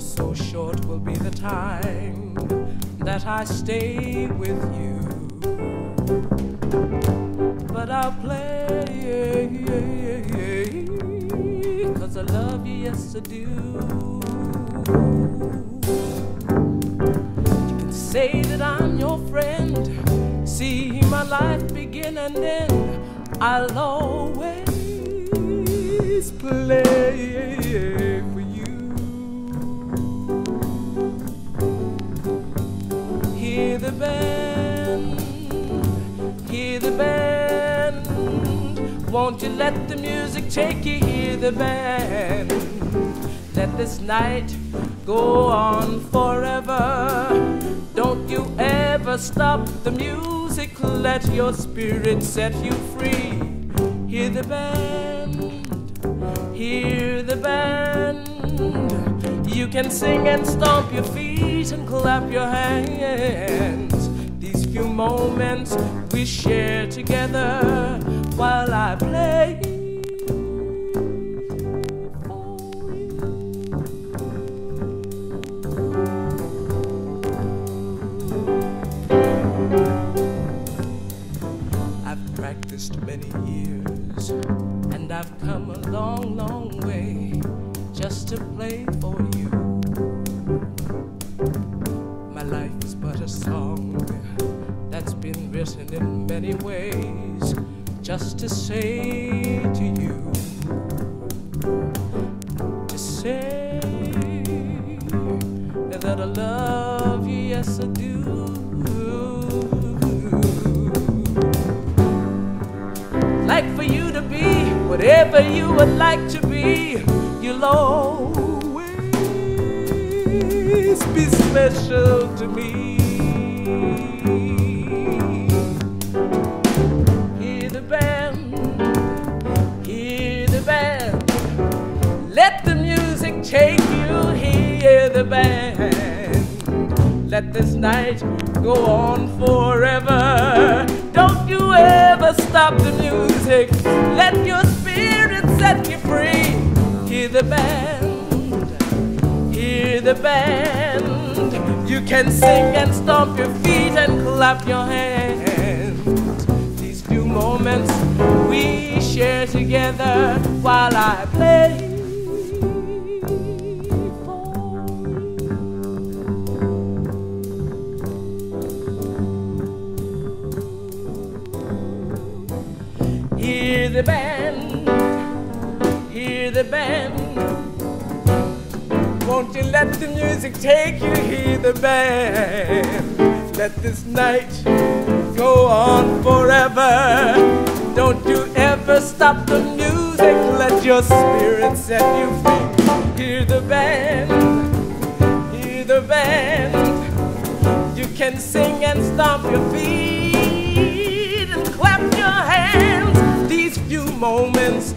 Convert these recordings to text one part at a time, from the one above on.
So short will be the time that I stay with you. But I'll play, cause I love you, yes I do. You can say that I'm your friend, see my life begin and end. I'll always play. Band, hear the band. Won't you let the music take you? Hear the band. Let this night go on forever. Don't you ever stop the music. Let your spirit set you free. Hear the band, hear the band. Can sing and stomp your feet and clap your hands. These few moments we share together while I play. I've practiced many years and I've come a long, long way just to play for you. My life is but a song that's been written in many ways just to say to you, to say that I love you, yes I do. Like for you to be whatever you would like to be, you'll always be special to me. Hear the band, hear the band. Let the music take you, hear the band. Let this night go on forever. Don't you ever stop the music. Let your band, hear the band. You can sing and stomp your feet and clap your hands. These few moments we share together while I play. Let this night go on forever. Don't you ever stop the music. Let your spirit set you free. Hear the band, hear the band. You can sing and stomp your feet and clap your hands. These few moments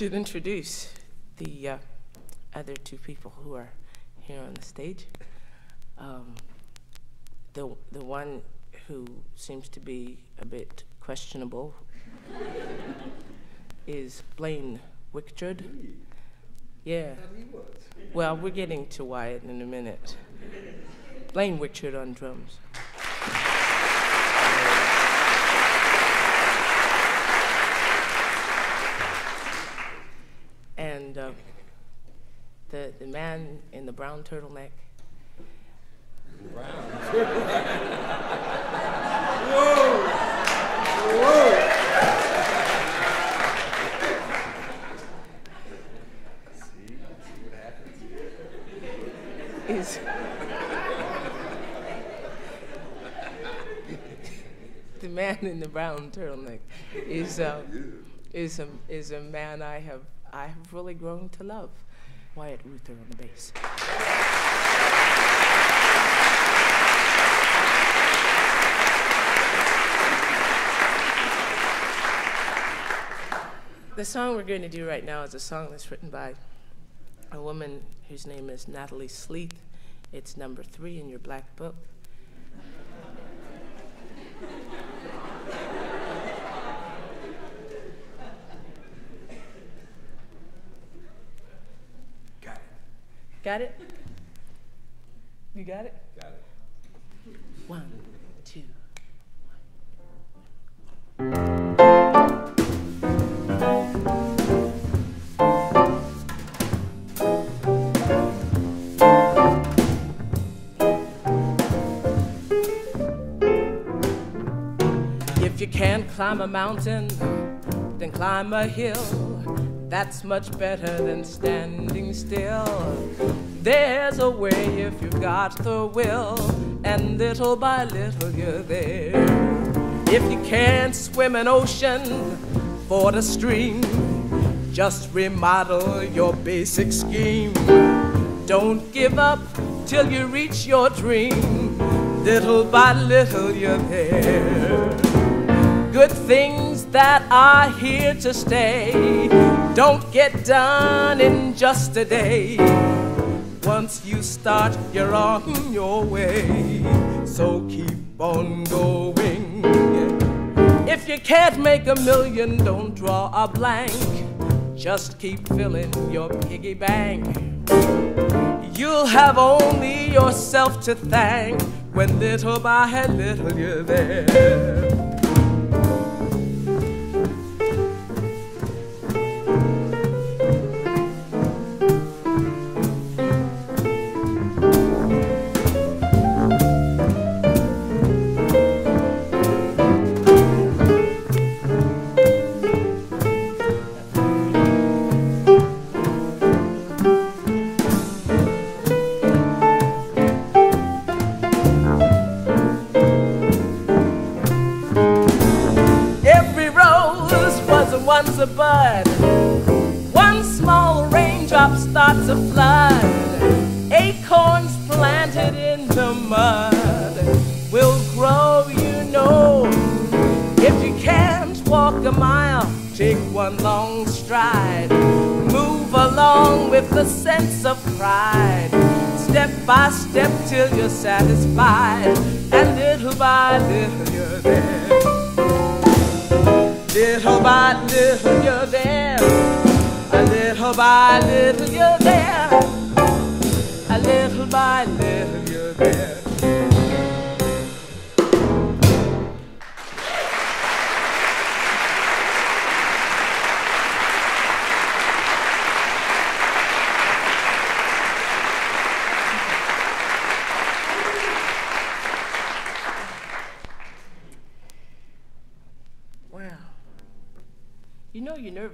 should introduce the uh, other two people who are here on the stage. Um, the, the one who seems to be a bit questionable is Blaine Wicktrud. Yeah. Well, we're getting to Wyatt in a minute. Blaine Wicktrud on drums. And uh, the, the man in the brown turtleneck. is the man in the brown turtleneck is uh, is a is a man I have I have really grown to love. Wyatt Ruther on the bass. The song we're going to do right now is a song that's written by a woman whose name is Natalie Sleeth. It's number three in your black book. Got it. Got it? You got it? Got it. One, two. If you can't climb a mountain, then climb a hill. That's much better than standing still. There's a way if you've got the will, and little by little you're there. If you can't swim an ocean, ford a stream, just remodel your basic scheme. Don't give up till you reach your dream. Little by little you're there good things that are here to stay don't get done in just a day. Once you start, you're on your way. So keep on going. If you can't make a million, don't draw a blank. Just keep filling your piggy bank. You'll have only yourself to thank when little by little you're there. With a sense of pride. Step by step till you're satisfied. And little by little you're there. Little by little you're there. A little by little you're there. A little by little you're there.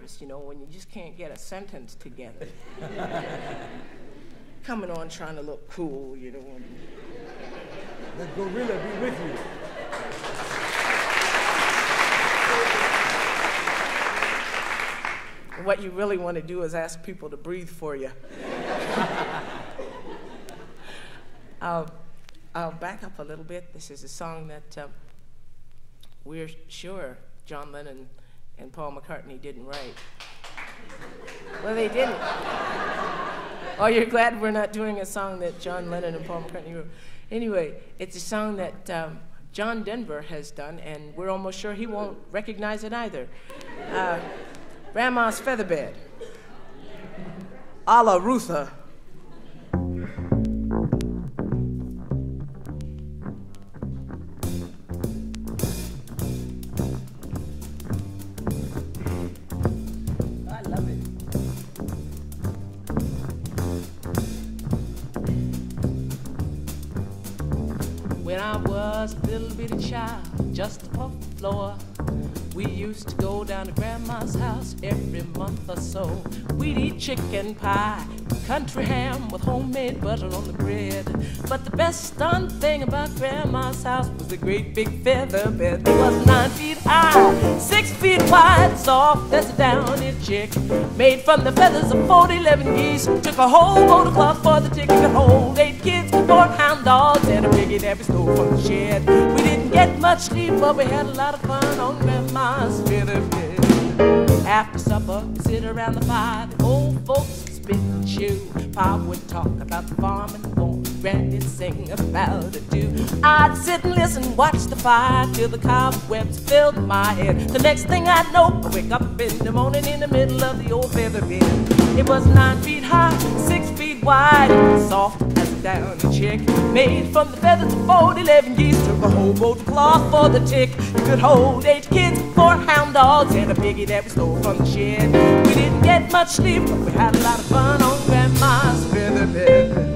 Nervous, you know, when you just can't get a sentence together. Coming on trying to look cool, you know. Let Gorilla be with you. What you really want to do is ask people to breathe for you. I'll, I'll back up a little bit. This is a song that um, we're sure John Lennon and Paul McCartney didn't write. Well, they didn't. Oh, you're glad we're not doing a song that John Lennon and Paul McCartney wrote. Anyway, it's a song that um, John Denver has done, and we're almost sure he won't recognize it either. Uh, Grandma's Featherbed. A la Ruther. I was a little bitty child, just off the floor, We used to go down to Grandma's house every month or so. We'd eat chicken pie, country ham with homemade butter on the bread. But the best darn thing about Grandma's house was the great big feather bed. It was nine feet high, six feet wide, soft as a downy chick. Made from the feathers of 40, 11 geese. Took a whole boat of cloth for the ticket could hold eight kids, four hound dogs, and a piggy that we stole from the shed. We didn't get much sleep, but we had a lot of fun on Grandma's feather bed. after supper, we sit around the fire, the old folks and. Pop would talk about the farm and the born. Granny'd sing about it too. I'd sit and listen, watch the fire till the cobwebs filled my head. The next thing I know, I wake up in the morning in the middle of the old feather bed. It was nine feet high, six feet wide, soft as a chick. Made from the feathers of 40, 11 geese. Took a whole boat of cloth for the tick. You could hold eight kids, four hound dogs, and a piggy that we stole from the shed. We didn't get much sleep, but we had a lot of fun on Grandma's feather bed.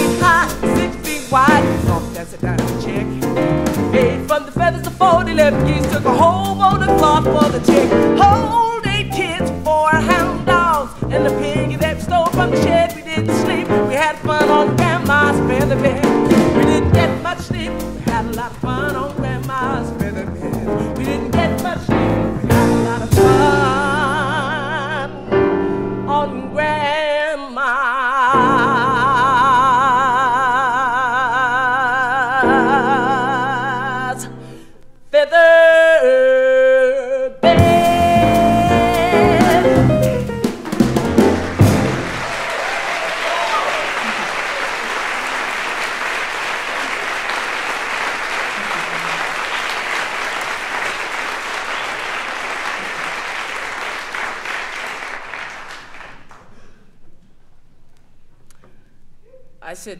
the left keys, took a whole bowl of cloth for the chick. Hold eight kids, four hound dogs, and the piggy that stole from the shed. We didn't sleep, we had fun on grandma's feather bed.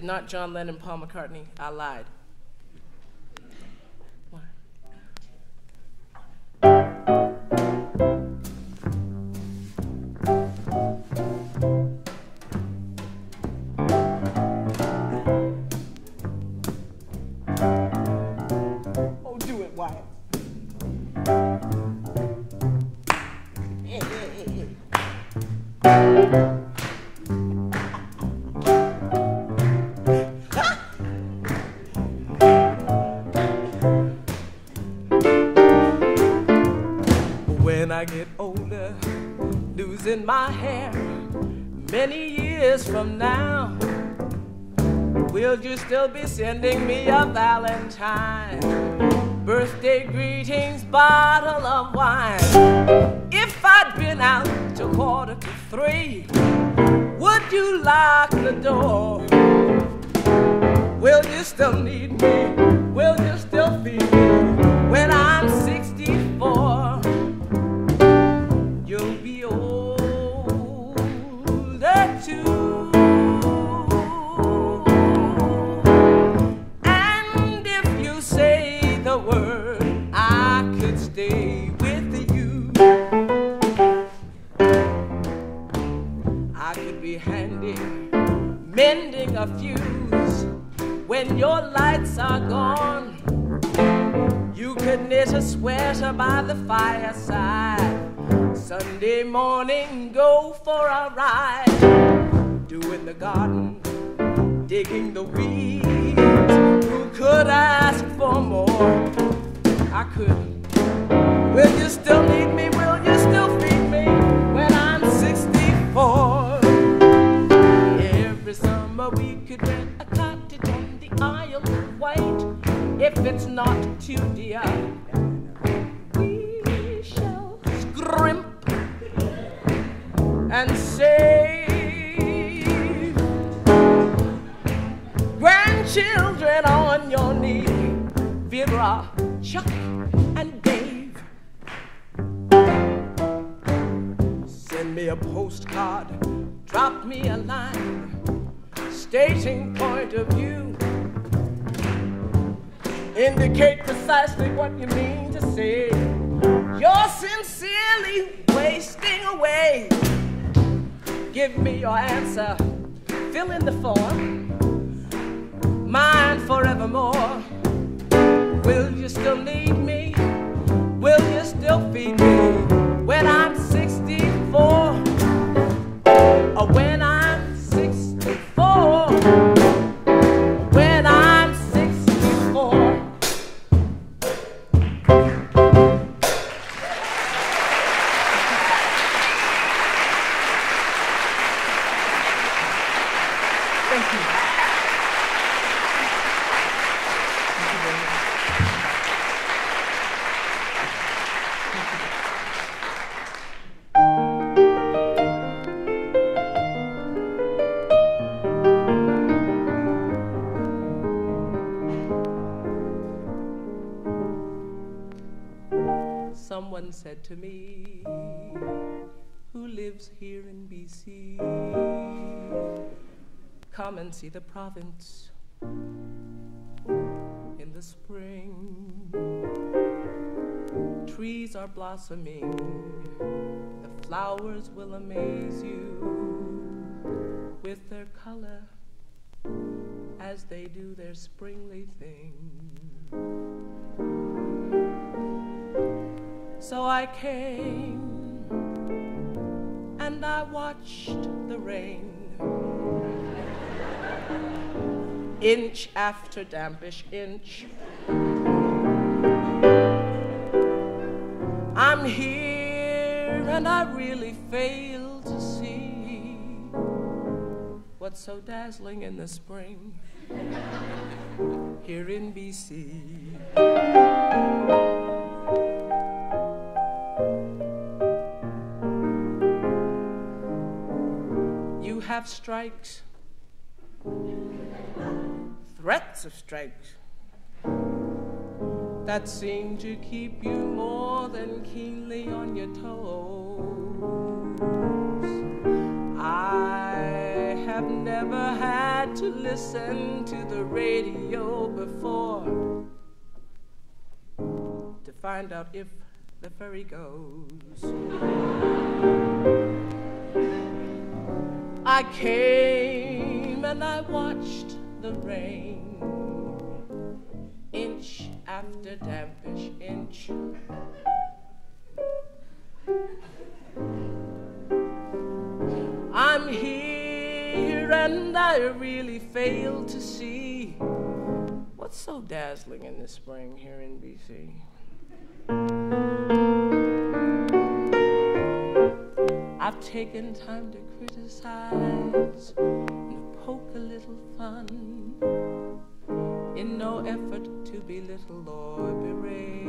Not John Lennon, Paul McCartney. I lied. Be sending me a valentine. Birthday greetings, bottle of wine. If I'd been out to quarter to three, would you lock the door? Will you still need me? The fireside. Sunday morning, go for a ride. Do in the garden, digging the weeds. Who could ask for more? I couldn't. Will you still need me? Will you still feed me when I'm 64? Every summer we could rent a cottage on the Isle of Wight. If it's not too dear, Grandchildren on your knee, Vera, Chuck, and Dave. Send me a postcard, drop me a line, stating point of view. Indicate precisely what you mean to say. You're sincerely wasting away. Give me your answer, fill in the form. Mine forevermore. Will you still need me? Will you still feed me when I'm 64? Or when I'm lives here in BC, come and see the province in the spring. Trees are blossoming, the flowers will amaze you with their color as they do their springly thing. So I came and I watched the rain. Inch after dampish inch. I'm here and I really fail to see what's so dazzling in the spring here in BC. Have strikes, threats of strikes that seem to keep you more than keenly on your toes. I have never had to listen to the radio before to find out if the ferry goes. I came and I watched the rain, inch after dampish inch. I'm here and I really fail to see what's so dazzling in the spring here in BC. I've taken time to criticize and poke a little fun in no effort to belittle or berate.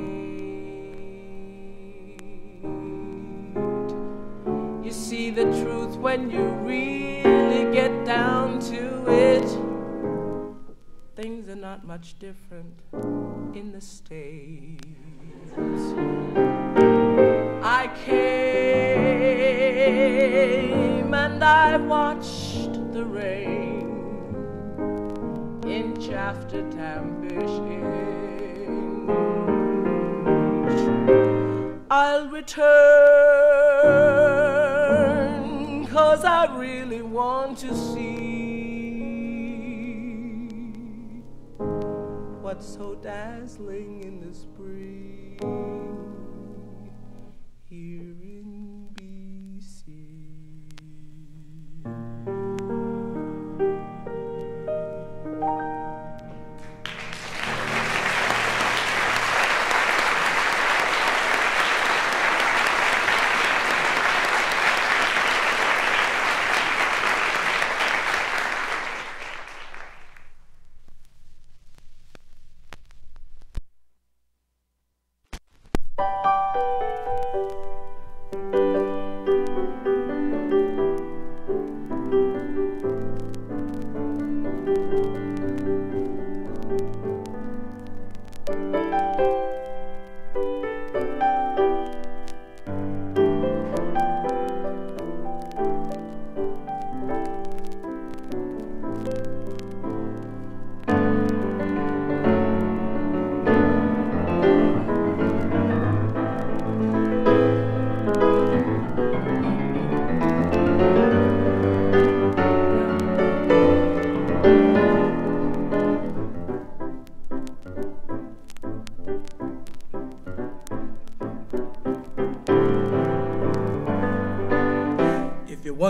You see the truth when you really get down to it. Things are not much different in the States. I came and I watched the rain inch after dampish inch. I'll return cause I really want to see what's so dazzling in the spring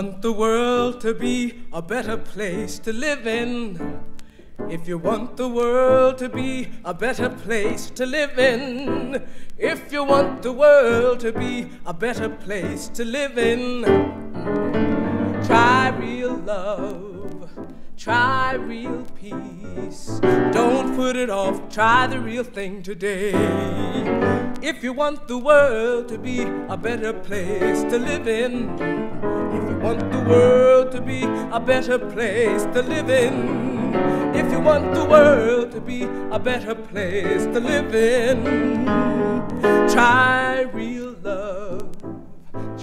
want the world to be a better place to live in, if you want the world to be a better place to live in, if you want the world to be a better place to live in, try real love, try real peace. Don't put it off, try the real thing today. If you want the world to be a better place to live in, if you want the world to be a better place to live in, if you want the world to be a better place to live in, try real love,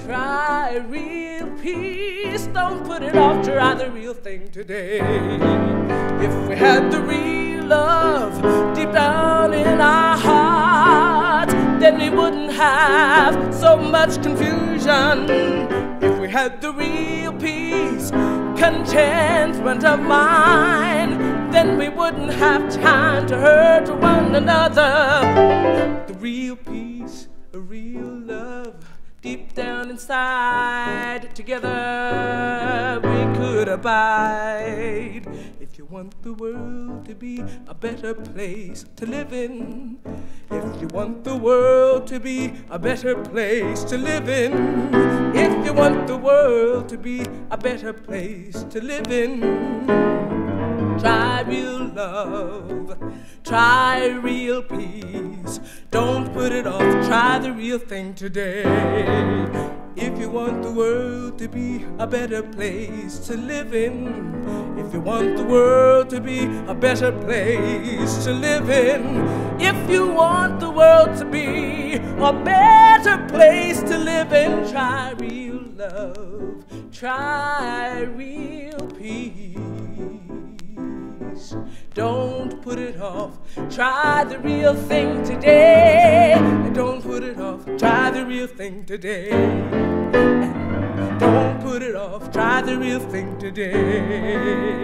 try real peace. Don't put it off, try the real thing today. If we had the real love deep down in our hearts, then we wouldn't have so much confusion. If we had the real peace, contentment of mind, then we wouldn't have time to hurt one another. The real peace, a real love, deep down inside, together we could abide. If you want the world to be a better place to live in, if you want the world to be a better place to live in, if you want the world to be a better place to live in, try real love, try real peace. Don't put it off, try the real thing today. If you want the world to be a better place to live in, if you want the world to be a better place to live in, if you want the world to be a better place to live in, try real love, try real peace. Don't put it off. Try the real thing today. Don't put it off. Try the real thing today. Don't put it off. Try the real thing today.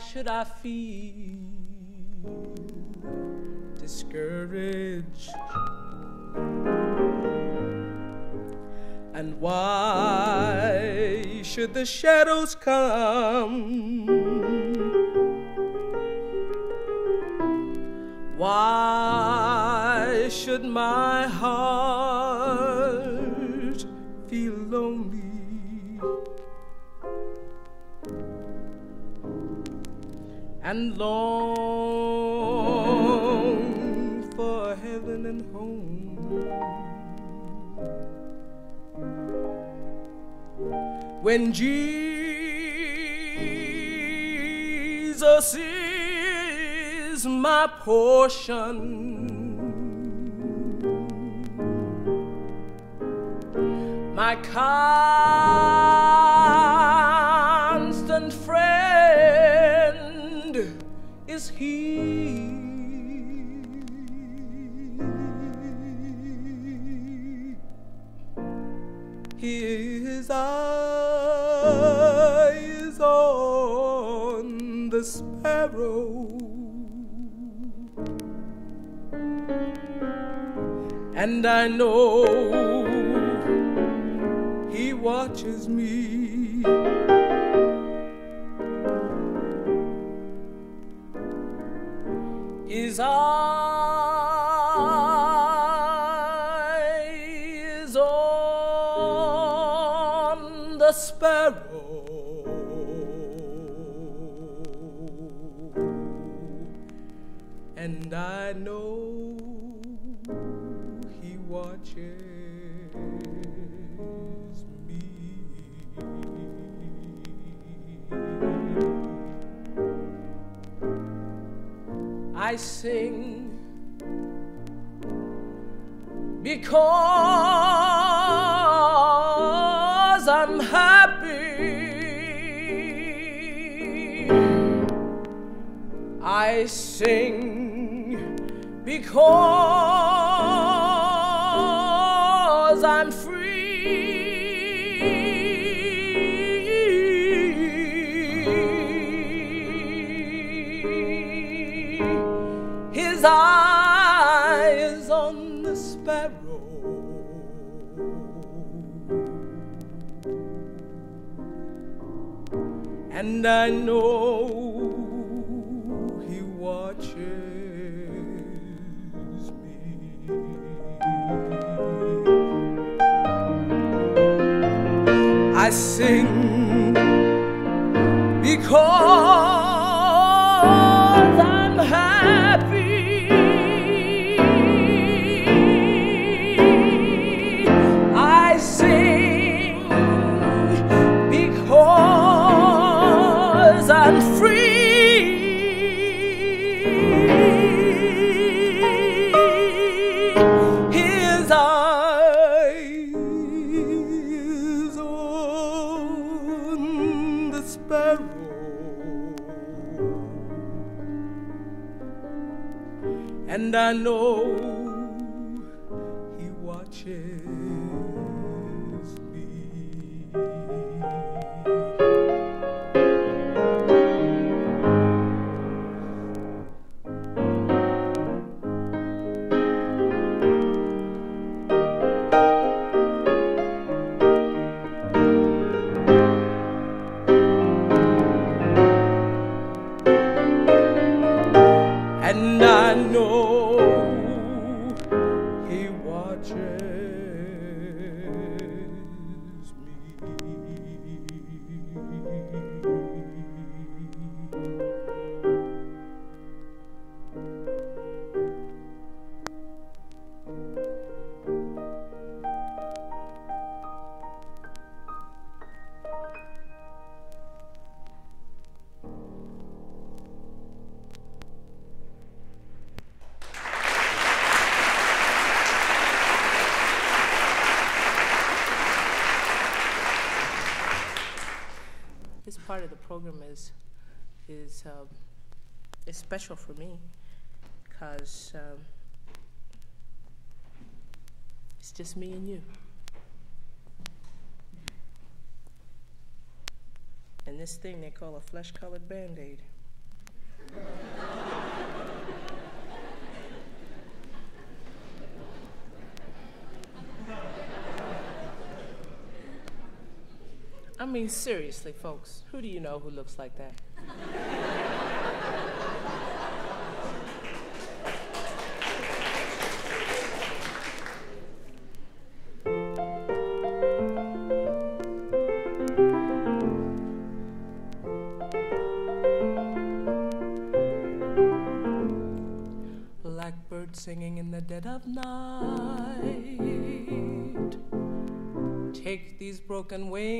Should I feel discouraged? And why should the shadows come? Long for heaven and home. When Jesus is my portion. My constant is He. His eyes on the sparrow. And I know He watches me. His eyes sing because I'm happy. I sing because I'm free. Eyes on the sparrow. And I know he watches me. I sing because I know program is, is, um, is special for me because um, it's just me and you. And this thing they call a flesh-colored Band-Aid. I mean, seriously, folks, who do you know who looks like that? Blackbird singing in the dead of night. Take these broken wings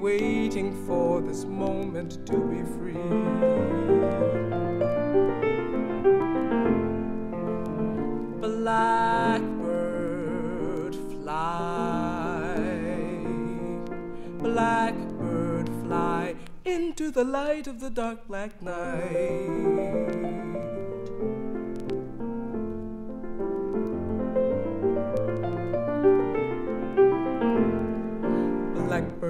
waiting for this moment to be free. Blackbird fly, blackbird fly into the light of the dark black night.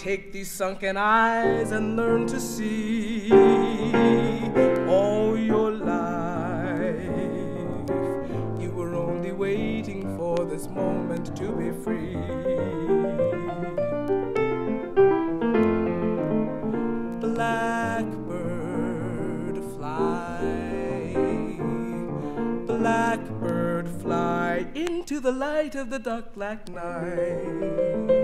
Take these sunken eyes and learn to see all your life. You were only waiting for this moment to be free. Blackbird fly, blackbird fly into the light of the dark black night.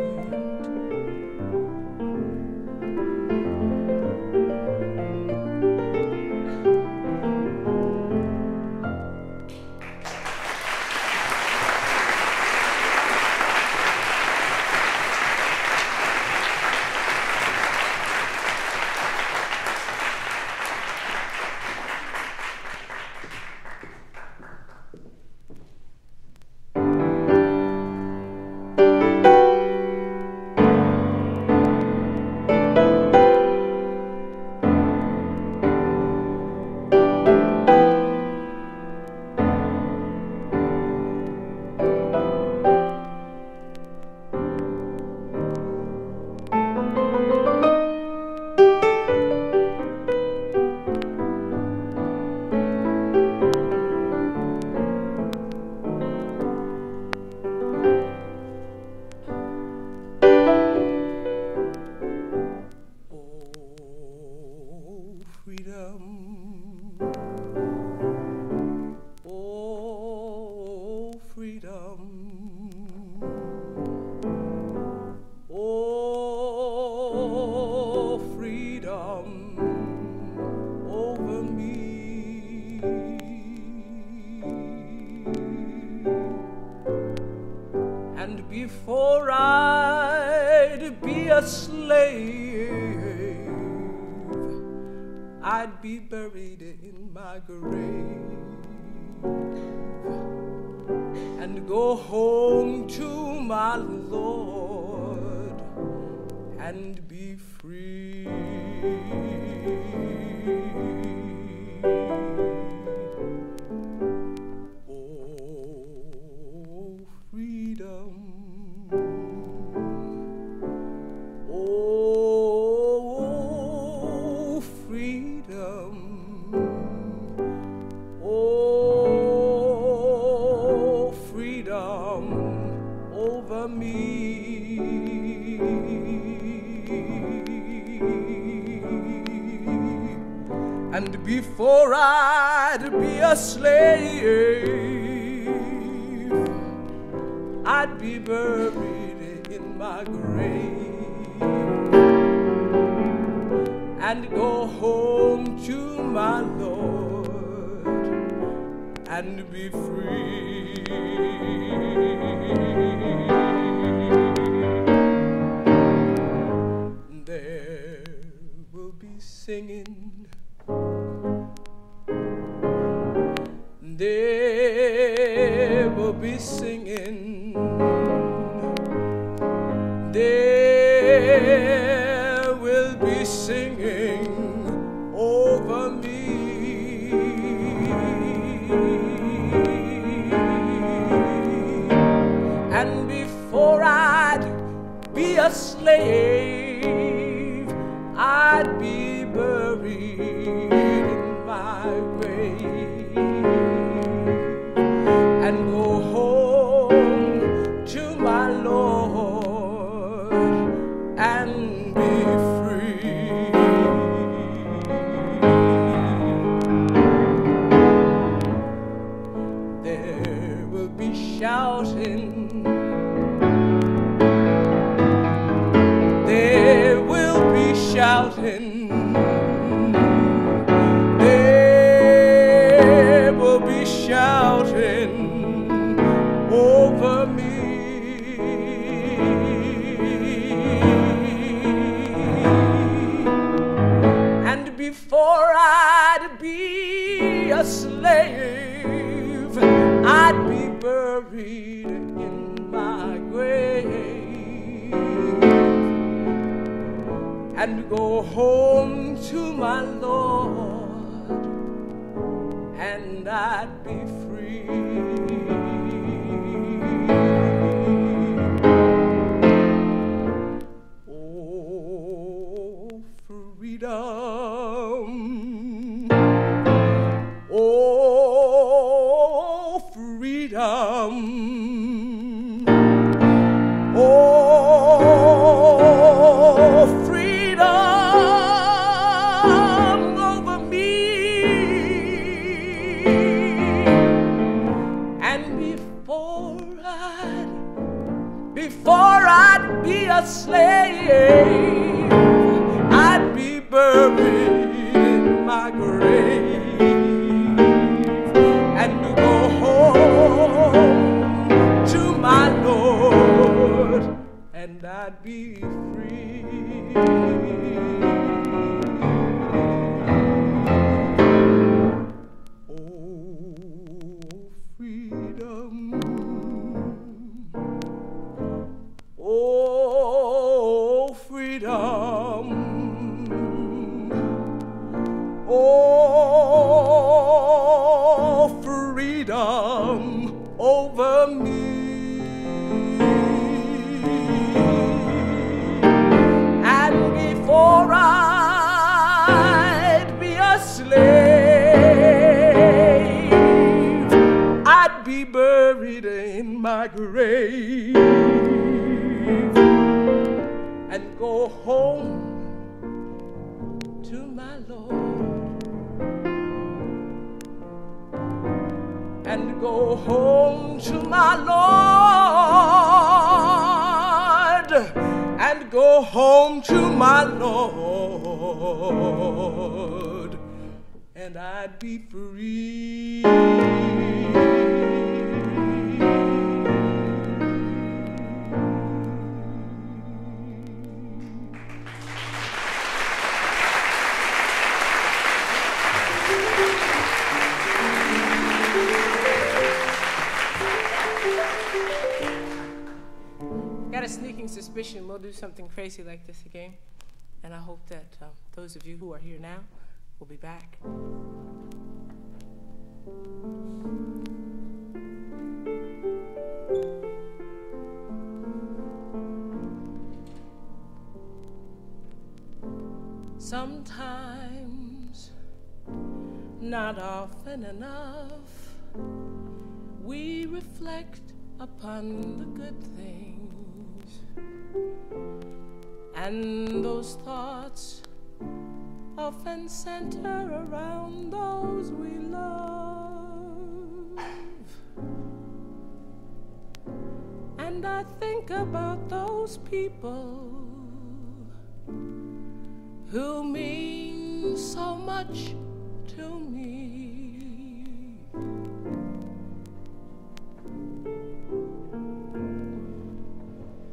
I'd be a slave, I'd be buried in my grave and go home to my Lord and be free. Before I'd be a slave, I'd be buried in my grave and go home to my Lord and be free. they will be singing. They will be singing over me. And before I'd be a slave. In my grave and go home to my Lord, and I'd be free. I'd grave and go home to my Lord and go home to my Lord and go home to my Lord and I'd be free. Sneaking suspicion we'll do something crazy like this again. And I hope that uh, those of you who are here now will be back. Sometimes, not often enough, we reflect upon the good things. And those thoughts often center around those we love. And I think about those people who mean so much to me.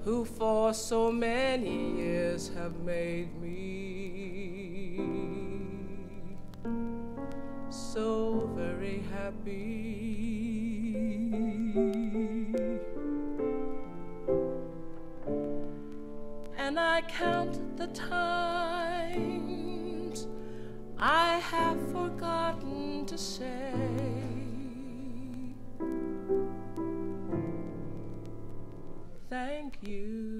Who for so many years have made me so very happy. And I count the times I have forgotten to say. Thank you.